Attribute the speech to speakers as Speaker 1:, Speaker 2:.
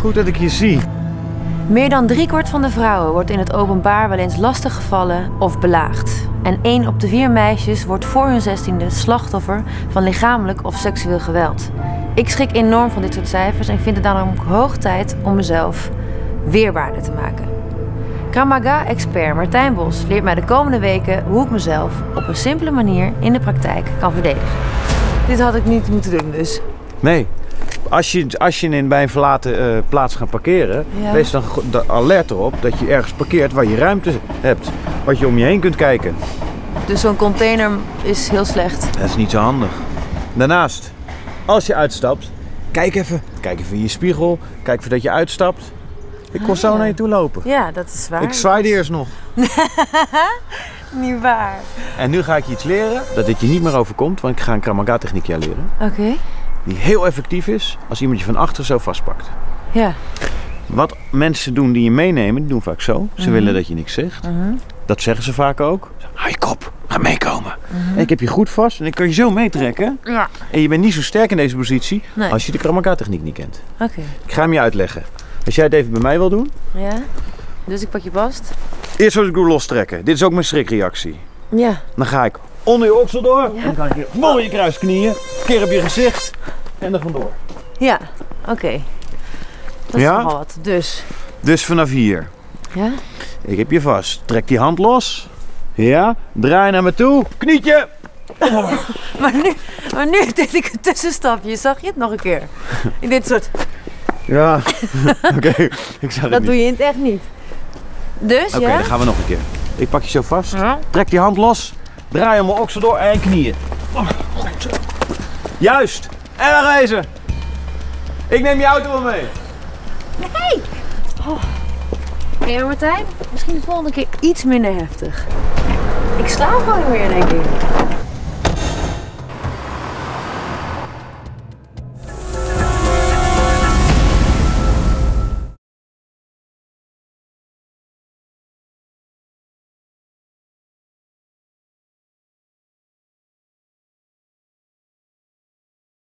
Speaker 1: Goed dat ik je zie.
Speaker 2: Meer dan driekwart van de vrouwen wordt in het openbaar wel eens lastiggevallen of belaagd. En één op de vier meisjes wordt voor hun zestiende slachtoffer van lichamelijk of seksueel geweld. Ik schrik enorm van dit soort cijfers en vind het daarom hoog tijd om mezelf weerbaarder te maken. Kramaga-expert Martijn Bos leert mij de komende weken hoe ik mezelf op een simpele manier in de praktijk kan verdedigen. Dit had ik niet moeten doen dus.
Speaker 1: Nee. Als je, als je in, bij een verlaten eh, plaats gaat parkeren,
Speaker 2: Ja.
Speaker 1: wees dan alert erop dat je ergens parkeert waar je ruimte hebt. Wat je om je heen kunt kijken.
Speaker 2: Dus zo'n container is heel slecht.
Speaker 1: Dat is niet zo handig. Daarnaast, als je uitstapt, kijk even. Kijk even in je spiegel. Kijk even dat je uitstapt. Ik kon zo
Speaker 2: ja.
Speaker 1: naar je toe lopen.
Speaker 2: Ja, dat is waar.
Speaker 1: Ik zwaaide eerst nog.
Speaker 2: Niet waar.
Speaker 1: En nu ga ik je iets leren dat dit je niet meer overkomt, want ik ga een Kramaga techniek jou leren.
Speaker 2: Oké.
Speaker 1: Die heel effectief is als iemand je van achter zo vastpakt.
Speaker 2: Ja.
Speaker 1: Wat mensen doen die je meenemen, die doen vaak zo. Ze
Speaker 2: Mhm.
Speaker 1: willen dat je niks zegt.
Speaker 2: Mhm.
Speaker 1: Dat zeggen ze vaak ook. Hou je kop, ga meekomen. En ik heb je goed vast en ik kan je zo meetrekken.
Speaker 2: Ja.
Speaker 1: En je bent niet zo sterk in deze positie
Speaker 2: Nee.
Speaker 1: als je de Kramaga techniek niet kent.
Speaker 2: Oké.
Speaker 1: Ik ga hem je uitleggen. Als jij het even bij mij wil doen.
Speaker 2: Ja. Dus ik pak je vast.
Speaker 1: Eerst wil ik doe lostrekken. Dit is ook mijn schrikreactie.
Speaker 2: Ja.
Speaker 1: Dan ga ik onder je oksel door. En dan hier vol in je kruisknieën. Keer op je gezicht. En er vandoor.
Speaker 2: Ja. Oké. Dat is
Speaker 1: Ja?
Speaker 2: nogal wat. Dus.
Speaker 1: Dus vanaf hier.
Speaker 2: Ja.
Speaker 1: Ik heb je vast. Trek die hand los. Ja. Draai naar me toe. Knietje.
Speaker 2: Maar nu, maar nu deed ik een tussenstapje. Zag je het nog een keer? In dit soort.
Speaker 1: Ja. Oké. Ik zag het
Speaker 2: Dat
Speaker 1: niet.
Speaker 2: doe je in het echt niet. Dus
Speaker 1: Oké,
Speaker 2: ja.
Speaker 1: dan gaan we nog een keer. Ik pak je zo vast.
Speaker 2: Ja.
Speaker 1: Trek die hand los. Draai om mijn oksel door en knieën. Oh. Juist. En reizen. Ik neem je auto wel mee.
Speaker 2: Hé hey, Martijn, misschien de volgende keer iets minder heftig. Ik sla gewoon niet meer, denk ik.